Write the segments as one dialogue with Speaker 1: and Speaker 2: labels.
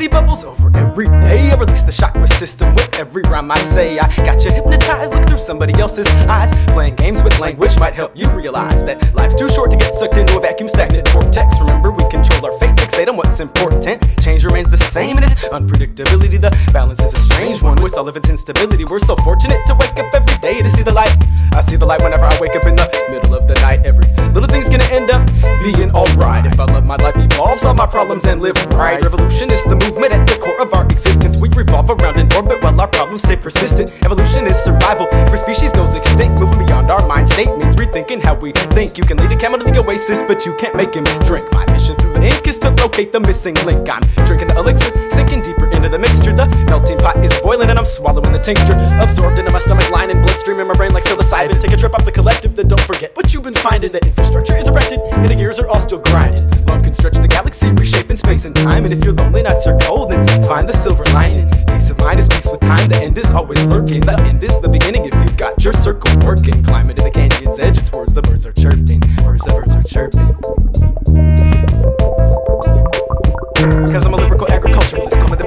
Speaker 1: Positivity bubbles over every day. I release the chakra system with every rhyme I say. I got you hypnotized, look through somebody else's eyes. Playing games with language might help you realize that life's too short to get sucked into a vacuum stagnant vortex. Remember, we control our fate, fixate on what's important. Change remains the same and its unpredictability. The balance is a strange one with all of its instability. We're so fortunate to wake up every day to see the light. I see the light whenever I wake up in the middle of the night. Every little thing's gonna end up being alright. If I let my life evolve, solve my problems, and live right. Revolution is the movement at the core of our existence. We revolve around in orbit while our problems stay persistent. Evolution is survival. Every species goes extinct, moving beyond our mind state means rethinking how we think. You can lead a camel to the oasis, but you can't make him drink. My mission through the ink is to locate the missing link. I'm drinking the elixir, sinking deeper into the mixture. The melting pot is boiling, and I'm swallowing the tincture. Absorbed into my stomach, lining bloodstream in my brain like psilocybin. Take a trip up the collective, then don't forget what you've been finding. The infrastructure is erected, and the gears are all still grinding. Love can stretch the galaxy, reshaping space and time. And if you're lonely, nights are cold, then find the silver lining. Peace of mind is peace with time. The end is always lurking. The end is the beginning if you've got your circle working. Climbing to the canyon's edge, it's words the birds are chirping. Words the birds are chirping. Cause I'm a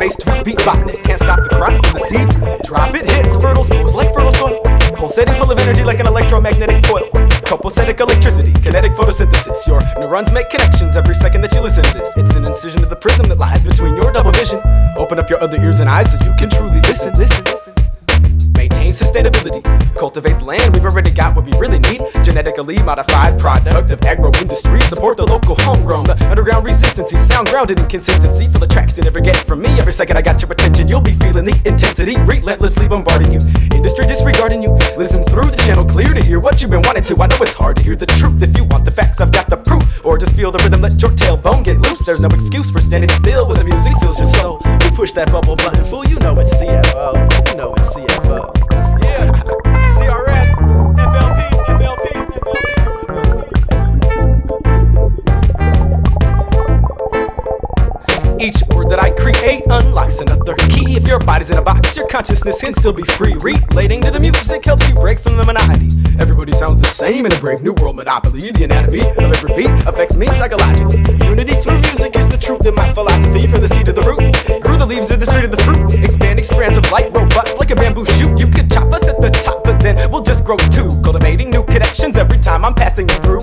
Speaker 1: coming to beat botanist. Can't stop the crop when the seeds drop. It hits fertile souls like fertile soil. Pulsating full of energy like an electromagnetic coil. Copacetic electricity, kinetic photosynthesis. Your neurons make connections every second that you listen to this. It's an incision to the prism that lies between your double vision. Open up your other ears and eyes so you can truly listen, listen, listen. Maintain sustainability, cultivate the land. We've already got what we really need. Genetically modified product of agro industry. Support the local homegrown, the underground resistancy. Sound grounded in consistency for the tracks you never get from me. Every second I got your attention, you'll be feeling the intensity. Relentlessly bombarding you. Industry disregarding you. Listen through the channel clear to hear what you've been wanting to. I know it's hard to hear the truth. If you want the facts, I've got the proof. Or just feel the rhythm, let your tailbone get loose. There's no excuse for standing still when the music fills your soul. You push that bubble button, fool. You know it's CFO. You know it's CFO. Each word that I create unlocks another key. If your body's in a box, your consciousness can still be free. Relating to the music helps you break from the monotony. Everybody sounds the same in a brave new world monopoly. The anatomy of every beat affects me psychologically. Unity through music is the truth in my philosophy. From the seed to the root, grew the leaves to the tree to the fruit. Expanding strands of light, robust like a bamboo shoot. You could chop us at the top, but then we'll just grow too. Cultivating new connections every time I'm passing through.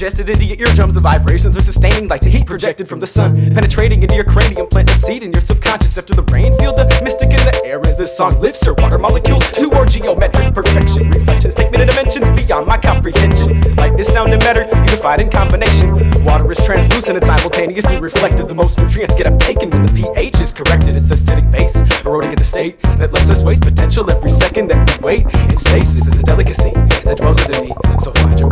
Speaker 1: Ingested into your eardrums. The vibrations are sustaining like the heat projected from the sun. Penetrating into your cranium, plant a seed in your subconscious. After the brain, feel the mystic in the air as this song lifts your water molecules to our geometric perfection. Reflections take me to dimensions beyond my comprehension. Light is sounding better, unified in combination. Water is translucent and simultaneously reflective. The most nutrients get uptaken when the pH is corrected. It's acidic base, eroding in the state that lets us waste potential every second that we wait. In stasis is a delicacy that dwells within me. So find your